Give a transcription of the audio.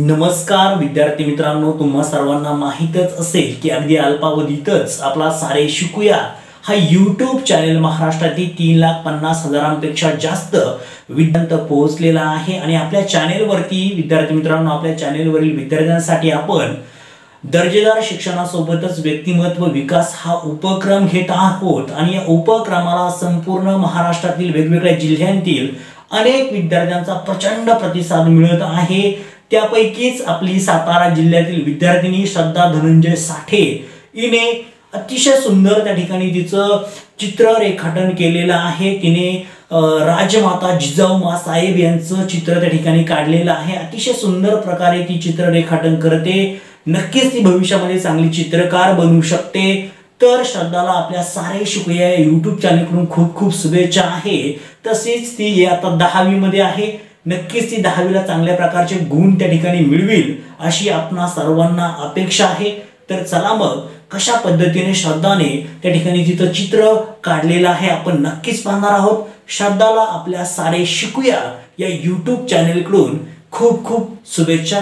नमस्कार विद्यार्थी मित्रांनो तुम्हा सर्वांना माहीतच असेल की अगदी अल्पावधीतच आपला सारे शिकूया. हा यूट्यूब चॅनेल महाराष्ट्रातील तीन लाख पन्नास हजारांपेक्षा जास्त विद्यार्थ पोहोचलेला आहे आणि आपल्या चॅनेलवरती विद्यार्थी मित्रांनो आपल्या चॅनेलवरील विद्यार्थ्यांसाठी आपण दर्जेदार शिक्षणासोबतच व्यक्तिमत्व विकास हा उपक्रम घेत आहोत. आणि या उपक्रमाला संपूर्ण महाराष्ट्रातील वेगवेगळ्या जिल्ह्यांतील अनेक विद्यार्थ्यांचा प्रचंड प्रतिसाद मिळत आहे. त्यापैकीच आपली सातारा जिल्ह्यातील विद्यार्थिनी श्रद्धा धनंजय साठे. हिने अतिशय सुंदर त्या ठिकाणी तिचं चित्र रेखाटन केलेलं आहे. तिने राजमाता जिजाऊ साहेब यांचं चित्र त्या ठिकाणी काढलेलं आहे. अतिशय सुंदर प्रकारे ती चित्र रेखाटन करते. नक्कीच ती भविष्यामध्ये चांगली चित्रकार बनू शकते. तर श्रद्धाला आपल्या सारे शिकूया युट्यूब चॅनलकडून खूप खूप शुभेच्छा आहे. तसेच ती आता दहावीमध्ये आहे. नक्कीच ती दहावीला चांगल्या प्रकारचे गुण त्या ठिकाणी मिळवील अशी आपणा सर्वांना अपेक्षा आहे. तर चला मग कशा पद्धतीने श्रद्धाने त्या ठिकाणी तिथं चित्र काढलेलं आहे आपण नक्कीच पाहणार आहोत. श्रद्धाला आपल्या सारे शिकूया या यूट्यूब चॅनेलकडून खूप खूप शुभेच्छा.